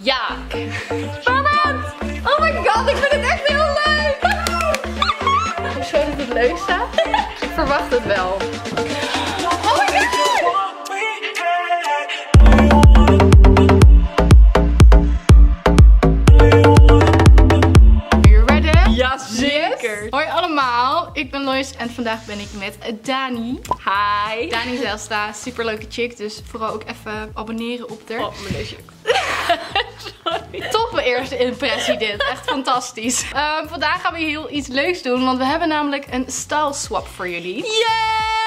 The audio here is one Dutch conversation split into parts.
Ja. Spannend. Oh my god, ik vind het echt heel leuk. Hoezo dat het leuk staat? Ik verwacht het wel. Oh my god. Are you ready? Ja, zeker. Hoi allemaal, ik ben Lois en vandaag ben ik met Dani. Hi. Dani Zelstra, super leuke chick, dus vooral ook even abonneren op haar. Oh, mijn neusje. Toffe eerste impressie dit, echt fantastisch. Ehm, vandaag gaan we heel iets leuks doen, want we hebben namelijk een style swap voor jullie. Yay!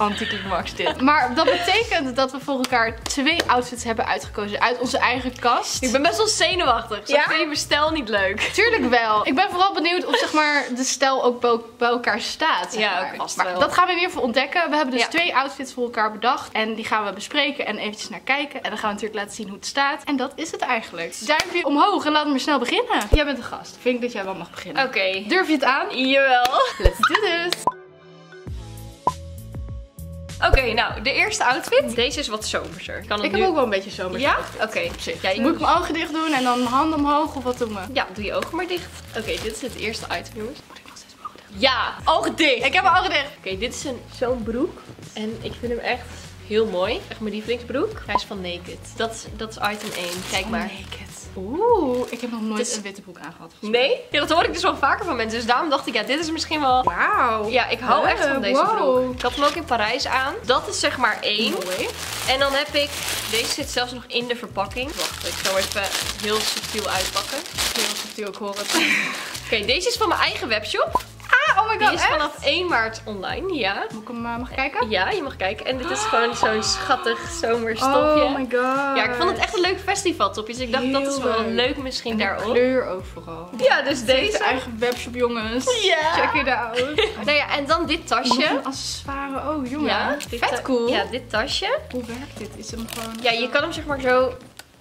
Anticlimax dit. Maar dat betekent dat we voor elkaar twee outfits hebben uitgekozen uit onze eigen kast. Ik ben best wel zenuwachtig. Ja? ik vind je mijn stijl niet leuk. Tuurlijk wel. Ik ben vooral benieuwd of zeg maar, de stijl ook bij, elkaar staat. zeg Ja, ook vast maar dat gaan we in ieder geval ontdekken. We hebben dus Ja. twee outfits voor elkaar bedacht. En die gaan we bespreken en eventjes naar kijken. En dan gaan we natuurlijk laten zien hoe het staat. En dat is het eigenlijk. Duimpje omhoog en laten we maar snel beginnen. Jij bent de gast. Vind ik dat jij wel mag beginnen. Oké. Durf je het aan? Jawel. Let's do this. Oké, nou, de eerste outfit. Deze is wat zomerser. Kan Ik nu... heb ook wel een beetje zomer. Ja? Oké. Ja, je Moet ik mijn ogen dicht doen en dan mijn handen omhoog of wat doen we? Ja, doe je ogen maar dicht. Oké, dit is het eerste item, jongens. Moet ik nog steeds mijn ogen dicht Ja, ogen dicht. Ik heb mijn ogen dicht. Oké, dit is een zo'n broek. En ik vind hem echt heel mooi. Echt mijn lievelingsbroek. Hij is van Naked. Dat is, dat is item 1. Kijk maar. Naked. Oeh, ik heb nog nooit een witte broek aangehad. Nee? Ja, dat hoor ik dus wel vaker van mensen. Dus daarom dacht ik, ja, dit is misschien wel... Wauw. Ja, ik hou echt van Eh, deze wow. broek. Ik had hem ook in Parijs aan. Dat is zeg maar één. Mooi. En dan heb ik... Deze zit zelfs nog in de verpakking. Wacht, ik zal even heel subtiel uitpakken. Heel subtiel, ik hoor het. Oké, deze is van mijn eigen webshop. Oh my Die god, is echt? vanaf 1 maart online, ja. Moet ik hem eh, mag ik kijken? Ja, je mag kijken. En dit is gewoon zo'n schattig zomerstofje. Oh my god. Ja, ik vond het echt een leuk festivaltopje. Dus ik dacht, dat is wel leuk. leuk misschien En de daarop. kleur ook vooral. Ja, dus Deze deze. eigen webshop, jongens. Ja. Check it out. Nou ja, en dan dit tasje. accessoire. Oh, jongen. Ja, Vet cool. Ja, dit tasje. Hoe werkt dit? Is hem gewoon... Ja, je kan hem zeg maar zo...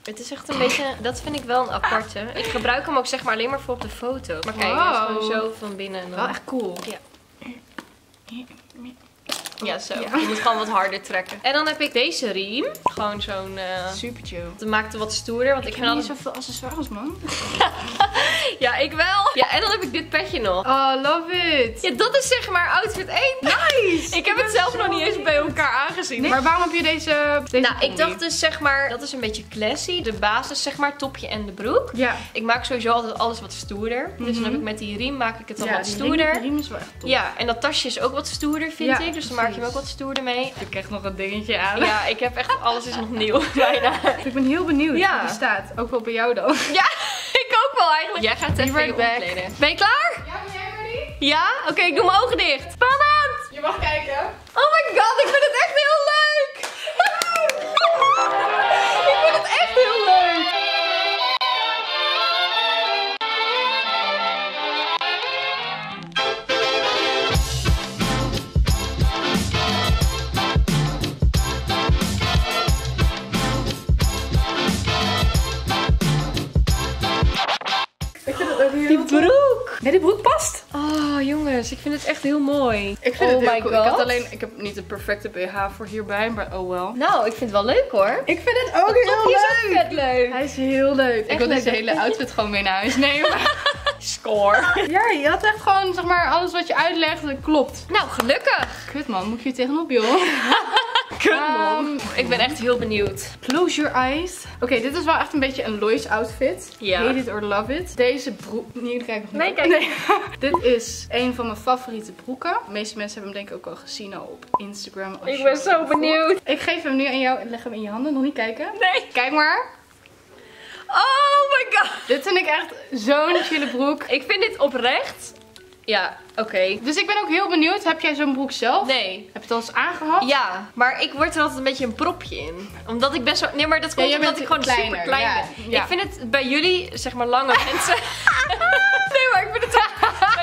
Het is echt een beetje... Dat vind ik wel een aparte. Ik gebruik hem ook zeg maar alleen maar voor op de foto. Maar kijk, hij is gewoon Wow. zo van binnen. En dan... Wel echt cool. Ja. Ja, zo. Ja. Je moet gewoon wat harder trekken. En dan heb ik deze riem. Gewoon zo'n... eh Super chill. Dat maakt het wat stoerder, want ik Ik heb niet altijd... zoveel accessoires, man. Ja, ik wel. Ja, en dan heb ik dit petje nog. Oh, love it. Ja, dat is zeg maar outfit 1. Nice. Ik heb het zelf nog niet eens bij elkaar aangezien. Maar waarom heb je deze, deze nou, ik dacht dus zeg maar, dat is een beetje classy. De basis zeg maar, topje en de broek. Ja. Ik maak sowieso altijd alles wat stoerder. Dus dan Mhm. heb ik met die riem maak ik het dan ja, wat stoerder. Riem, die riem is wel echt top. Ja, en dat tasje is ook wat stoerder vind Ja, ik. Dus dan maak je hem ook precies. wat stoerder mee. Ik krijg nog een dingetje aan. Ja, ik heb echt, alles is nog nieuw bijna. Ik ben heel benieuwd Ja. hoe die staat. Ook wel bij jou dan. Ja, ik ook wel eigenlijk. Jij gaat even right je back. omkleden. Ben je klaar? Ja, ben jij ready? Ja? Oké, ik doe mijn ogen dicht. Spannend! Je mag kijken. Oh my god, ik vind het het echt heel mooi. Ik vind oh het heel my cool. god. Ik, had alleen, ik heb niet de perfecte BH voor hierbij, maar oh wel. Nou, ik vind het wel leuk hoor. Ik vind het ook is vet leuk. Hij is heel leuk. ik wil leuk, deze hele outfit gewoon mee naar huis nemen. Score. ja, je had echt gewoon, zeg maar, alles wat je uitlegt, dat klopt. Nou, gelukkig. Kut man, moet je tegenop joh. Ehm, ik ben echt heel benieuwd. Close your eyes. Oké, dit is wel echt een beetje een Lois outfit. Ja. Hate it or love it. Deze broek... Nee, jullie kijken nog niet. Nee, kijk. dit is een van mijn favoriete broeken. De meeste mensen hebben hem denk ik ook al gezien al op Instagram. als Ik ben zo benieuwd. Ik geef hem nu aan jou en leg hem in je handen. Nog niet kijken. Nee. Kijk maar. Oh my god. Dit vind ik echt zo'n chille broek. Ik vind dit oprecht. Ja, oké. Dus ik ben ook heel benieuwd. Heb jij zo'n broek zelf? Nee. Heb je het al eens aangehad? Ja, maar ik word er altijd een beetje een propje in. Omdat ik best wel... Nee, maar dat komt omdat ik gewoon kleiner, super klein ja. ben. Ja. Ik vind het bij jullie, zeg maar, lange mensen... nee, maar ik vind het...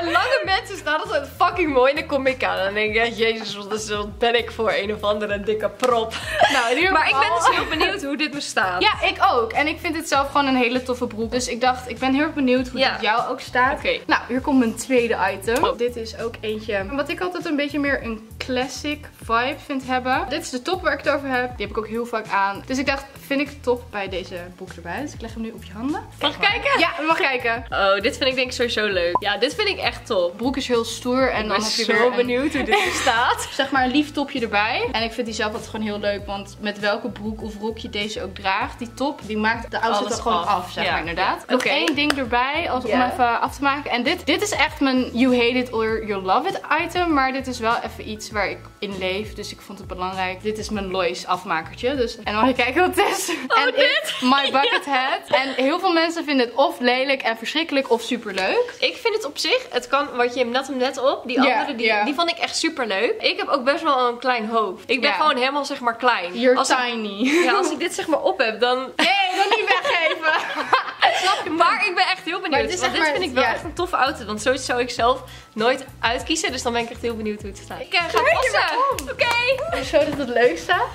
Bij lange mensen staat altijd fucking mooi en dan kom ik aan. En dan denk ik, ja, jezus, wat, is, wat ben ik voor een of andere dikke prop. Nou, in ieder Maar ik ben dus heel benieuwd hoe dit me staat. Ja, ik ook. En ik vind dit zelf gewoon een hele toffe broek. Dus ik dacht, ik ben heel erg benieuwd hoe Ja. het jou ook staat. Oké. Nou, hier komt mijn tweede item. Oh. Dit is ook eentje wat ik altijd een beetje meer een classic vibe vind hebben. Dit is de top waar ik het over heb. Die heb ik ook heel vaak aan. Dus ik dacht, vind ik top bij deze broek erbij. Dus ik leg hem nu op je handen. Mag ik kijken? Ja, we mag kijken. Oh, dit vind ik denk ik sowieso leuk. Ja, dit vind ik echt top. Broek is heel stoer en Ik dan ben heb je zo een- benieuwd hoe dit er staat. zeg maar een lief topje erbij. En ik vind die zelf altijd gewoon heel leuk. Want met welke broek of rok je deze ook draagt, die top, die maakt de outfit er gewoon af. af, zeg Ja. maar inderdaad. Nog Oké. één ding erbij, als, om even af te maken. En dit, dit is echt mijn you hate it or you love it item. Maar dit is wel even iets waar ik in leef. Dus ik vond het belangrijk. Dit is mijn Lois afmakertje. Dus, en dan mag je kijken wat het is. Oh, en dit? My bucket hat. En heel veel mensen vinden het of lelijk en verschrikkelijk of superleuk. Ik vind het op zich, het kan, wat je net hem net op, die andere, die, die vond ik echt super leuk. Ik heb ook best wel een klein hoofd. Ik ben gewoon helemaal zeg maar klein. You're als ik, tiny. ja, als ik dit zeg maar op heb, dan... Nee, dat niet weggeven. Snap je? Maar ik ben echt heel benieuwd. Is want dit maar- vind ik wel ja. echt een toffe outfit. Want zoiets zou ik zelf nooit uitkiezen. Dus dan ben ik echt heel benieuwd hoe het staat. Ik eh, ga passen. Oké. Zo dat het leuk staat.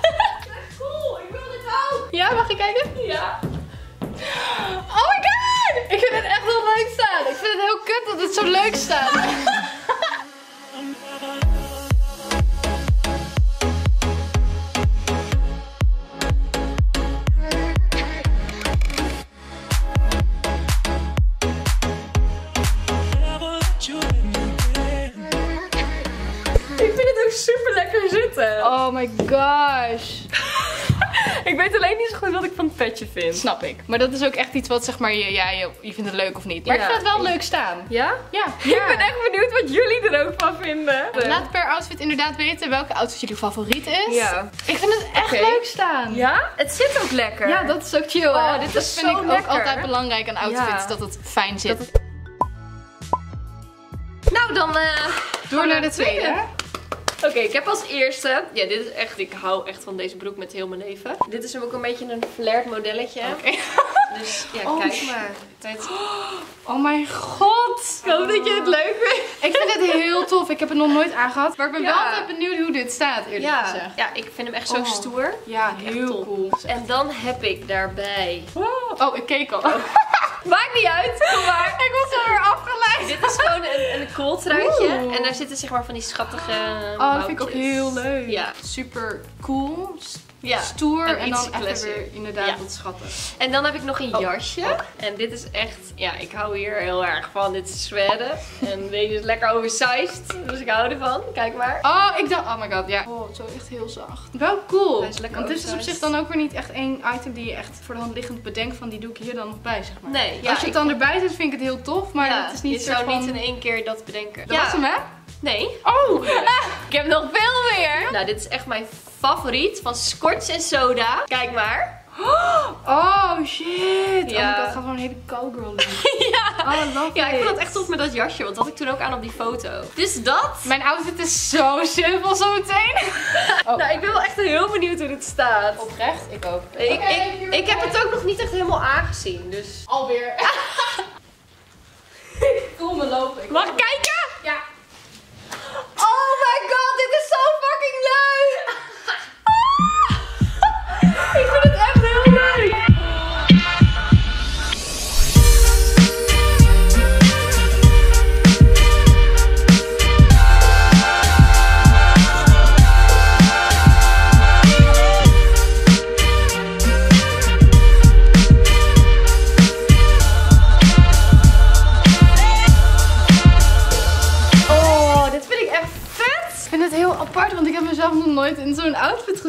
Cool, ik wil dit ook. Ja, mag je kijken? Ja. Oh! Ik vind het echt heel leuk staan. Ik vind het heel kut dat het zo leuk staat. Ik vind het ook super lekker zitten. Oh my gosh. Ik weet alleen niet zo goed wat ik van het petje vind. Snap ik. Maar dat is ook echt iets wat zeg maar, je, ja, je, je vindt het leuk of niet. Maar Ja, ik vind het wel leuk staan. Ja? Ja. Ik ben echt benieuwd wat jullie er ook van vinden. Laat per outfit inderdaad weten welke outfit jullie favoriet is. Ja. Ik vind het echt leuk staan. Ja? Het zit ook lekker. Ja, dat is ook chill. Oh, hè? dit dat is vind ik ook altijd belangrijk aan outfits. Dat het fijn zit. Dat Nou, dan eh Door naar de tweede. Oké, ik heb als eerste... Ja, dit is echt... Ik hou echt van deze broek met heel mijn leven. Dit is ook een beetje een flared modelletje. Oké. Dus ja, Oh, kijk maar. Tijd... Oh mijn god. Ik hoop dat je het leuk vindt. Ik vind het heel tof. Ik heb het nog nooit aangehad. Maar ik ben wel altijd benieuwd hoe dit staat, eerlijk Ja, gezegd. ja, ik vind hem echt zo Oh. stoer. Ja, heel cool. En dan heb ik daarbij... Oh, ik keek al. Maakt niet uit, kooltruitje. Oeh. En daar zitten zeg maar van die schattige Oh, dat vind ik ook heel leuk. Ja. Super cool, Ja. stoer En en, dan even weer inderdaad Ja. wat schattig. En dan heb ik nog een Oh. jasje. En dit is echt, ja, ik hou hier heel erg van. Dit is zwedden. En deze is lekker oversized. Dus ik hou ervan. Kijk maar. Oh, ik dacht, oh my god, ja. Oh, zo echt heel zacht. Wel cool. Hij is lekker Want dit is op zich dan ook weer niet echt één item die je echt voor de hand liggend bedenkt van die doe ik hier dan nog bij, zeg maar. Nee, ja, Als je het dan erbij zet, vind ik het heel tof, maar ja, het is niet je soort zou van... niet in één keer dat bedenken. Dat was hem, hè? Nee. Oh! Ik heb nog veel meer. Nou, dit is echt mijn favoriet van Scotch en Soda. Kijk maar. Oh, shit! Ja. Oh, dat gaat gewoon een hele cowgirl doen. ja. Oh, Ja, ik vond het echt tof met dat jasje. Want dat had ik toen ook aan op die foto. Dus dat. Mijn outfit is zo simpel zometeen. Oh. Nou, ik ben wel echt heel benieuwd hoe dit staat. Oprecht? Ik ook. Ik, ik, ik heb het ook nog niet echt helemaal aangezien. Dus. Alweer. ik voel me lopen. Ik Mag ik kijken? Ja. Oh my god, dit is zo fucking leuk!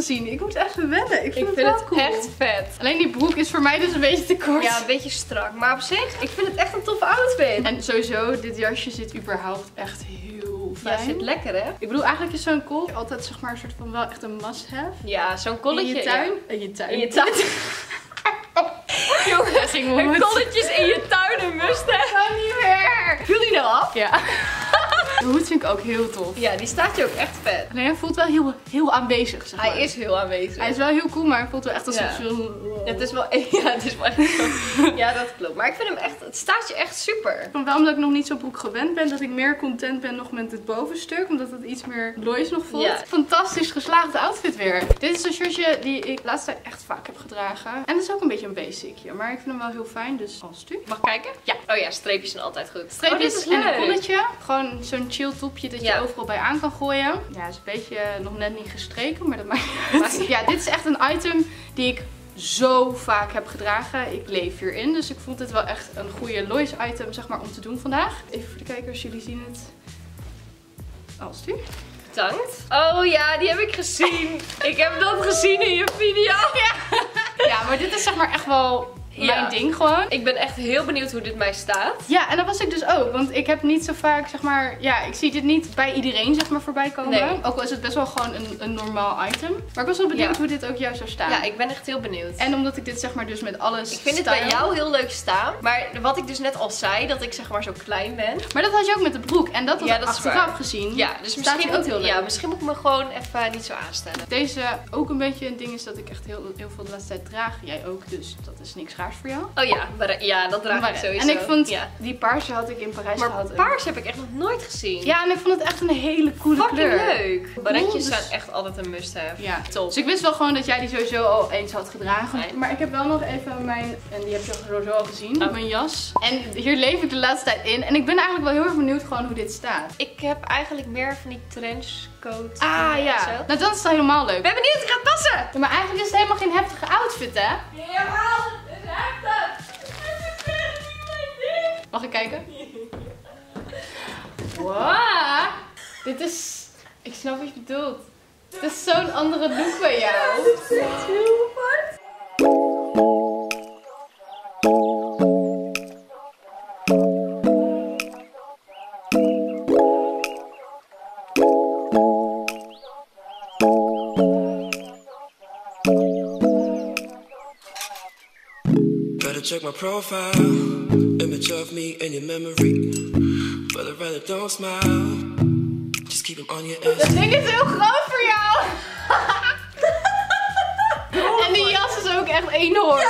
Gezien. Ik moet echt wennen. Ik vind, Ik het, vind het cool. echt vet. Alleen die broek is voor mij dus een beetje te kort. Ja, een beetje strak. Maar op zich, ik vind het echt een toffe outfit. En sowieso, dit jasje zit überhaupt echt heel Ja, fijn. zit lekker hè? Ik bedoel, eigenlijk is zo'n kool altijd zeg maar een soort van wel echt een must-have. Ja, zo'n In kolletje. je tuin. ja. In je tuin. In je tuin. Jongens, een kolletjes in je tuin een must hè? kan niet meer. Viel die nou af? Ja. De hoed vind ik ook heel tof. Ja, die staat je ook echt vet. Nee, hij voelt wel heel, heel aanwezig, zeg maar. Hij is heel aanwezig. Hij is wel heel cool, maar hij voelt wel echt als Ja. een zo... Het is wel, ja, het is wel echt zo. Ja, dat klopt. Maar ik vind hem echt, het staat je echt super. Wel omdat ik nog niet zo'n broek gewend ben, dat ik meer content ben nog met het bovenstuk. Omdat het iets meer lois nog voelt. Ja. Fantastisch geslaagde outfit weer. Dit is een shirtje die ik de laatste tijd echt vaak heb gedragen. En het is ook een beetje een basicje. Maar ik vind hem wel heel fijn, dus als u. Mag ik kijken? Ja. Oh ja, streepjes zijn altijd goed. Streepjes oh, en een kolletje. Gewoon zo'n chill topje dat je overal bij aan kan gooien. Ja, is een beetje nog net niet gestreken, maar dat maakt niet uit. Ja, dit is echt een item die ik zo vaak heb gedragen. Ik leef hierin, dus ik vond dit wel echt een goede Lois item zeg maar, om te doen vandaag. Even voor de kijkers, jullie zien het. Als u. Bedankt. Oh ja, die heb ik gezien. ik heb dat gezien in je video. Ja, maar dit is zeg maar echt wel mijn Ja. ding gewoon. Ik ben echt heel benieuwd hoe dit mij staat. Ja, en dat was ik dus ook. Want ik heb niet zo vaak, zeg maar... Ja, ik zie dit niet bij iedereen, zeg maar, voorbij komen. Nee. Ook al is het best wel gewoon een, een normaal item. Maar ik was wel benieuwd Ja. hoe dit ook juist zou staan. Ja, ik ben echt heel benieuwd. En omdat ik dit, zeg maar, dus met alles ik vind het bij jou heel leuk staan. Maar wat ik dus net al zei, dat ik zeg maar zo klein ben. Maar dat had je ook met de broek. En dat was Ja, dat achteraf gezien. Ja, dus misschien ook heel leuk. ja, misschien moet ik me gewoon even niet zo aanstellen. Deze ook een beetje een ding is dat ik echt heel, heel veel de laatste tijd draag. Jij ook, dus dat is niks raars voor jou. Oh ja, maar, ja dat draag ik Maar- sowieso. En ik vond, Ja. die paarse had ik in Parijs Maar gehad. en- paars heb ik echt nog nooit gezien. Ja, en ik vond het echt een hele coole Fucking kleur. leuk. Barretjes dus- zijn echt altijd een must-have. Ja, Top. Dus ik wist wel gewoon dat jij die sowieso al eens had gedragen. Nee. Maar ik heb wel nog even mijn, en die heb je sowieso al gezien, Oh. mijn jas. En hier leef ik de laatste tijd in. En ik ben eigenlijk wel heel erg benieuwd gewoon hoe dit staat. Ik heb eigenlijk meer van die trenchcoat. Ah ja, zo. nou dan is het helemaal leuk. Ik ben benieuwd, het gaat passen. Ja, maar eigenlijk is het helemaal geen heftige outfit, hè? Jawel, Mag ik kijken? Wow, dit is... Ik snap wat je bedoelt. Dit is zo'n andere look bij jou. Het is echt heel apart. Check my profile, image of me in your memory. But I'd rather don't smile. Just keep 'em on your ass. Dat ding is heel groot voor jou. en die jas is ook echt enorm.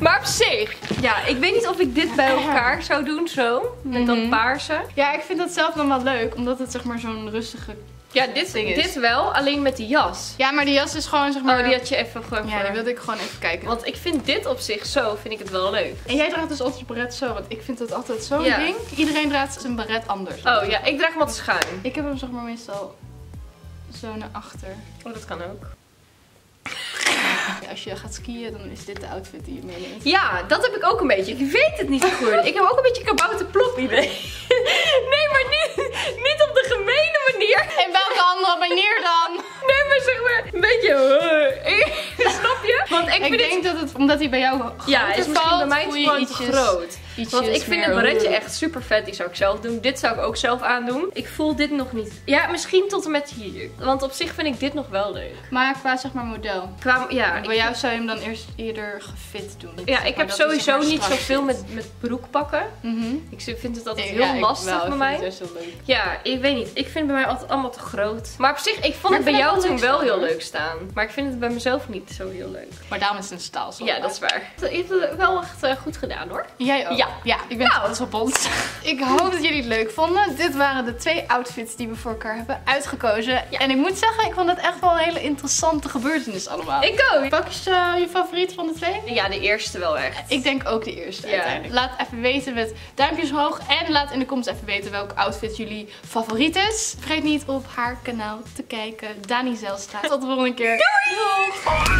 Maar op zich, ja, ik weet niet of ik dit bij elkaar zou doen zo. Met dat paarse. Ja, ik vind dat zelf dan wel leuk, omdat het zeg maar zo'n rustige... Ja, dit, Ding is. dit wel, alleen met die jas. Ja, maar die jas is gewoon zeg maar... Oh, die had je even gewoon Ja, voor- die wilde ik gewoon even kijken. Want ik vind dit op zich zo, vind ik het wel leuk. En jij draagt dus altijd je beret zo, want ik vind dat altijd zo'n Ja. ding. Iedereen draagt zijn beret anders. Oh ja, ik draag hem wat schuin. Ik heb hem zeg maar meestal zo naar achter. Oh, dat kan ook. Als je gaat skiën, dan is dit de outfit die je meeneemt. Ja, dat heb ik ook een beetje. Ik weet het niet zo goed. Ik heb ook een beetje kabouter plop idee. Nee, maar niet, niet op de manier. En welke andere manier dan? Nee, maar zeg maar een beetje... Snap je? Want ik, denk dat het, omdat hij bij jou Ja, is valt, bij mij gewoon te ietsjes- groot. ietsjes Want ik vind het barretje echt super vet. Die zou ik zelf doen. Dit zou ik ook zelf aandoen. Ik voel dit nog niet. Ja, misschien tot en met hier. Want op zich vind ik dit nog wel leuk. Maar qua zeg maar model. Qua, ja, bij jou zou je hem dan eerst eerder gefit doen. ja, ik heb sowieso niet zoveel met, met broekpakken. Mhm. Ik vind het altijd heel lastig wel. Bij vind mij. het leuk. Ja, ik weet niet. Ik vind het bij mij altijd allemaal te groot. Maar op zich, ik vond Maar het bij jou toen wel heel leuk staan. Maar ik vind het bij mezelf niet zo heel leuk. Maar daarom is het een staal. Ja, dat is waar. Je hebt het wel echt eh, goed gedaan hoor. Jij ook? Ja. ja ik ben trots op ons. Ik hoop dat jullie het leuk vonden. Dit waren de twee outfits die we voor elkaar hebben uitgekozen. En ik moet zeggen, ik vond het echt wel een hele interessante gebeurtenis allemaal. Ik ook. Welke is eh, je favoriet van de twee? Ja, de eerste wel echt. Ik denk ook de eerste Ja. uiteindelijk. Laat even weten met duimpjes omhoog. En laat in de comments even weten welke outfit jullie favoriet is. Vergeet niet op haar kanaal te kijken. Dani Zelstra. Tot de volgende keer. Doei!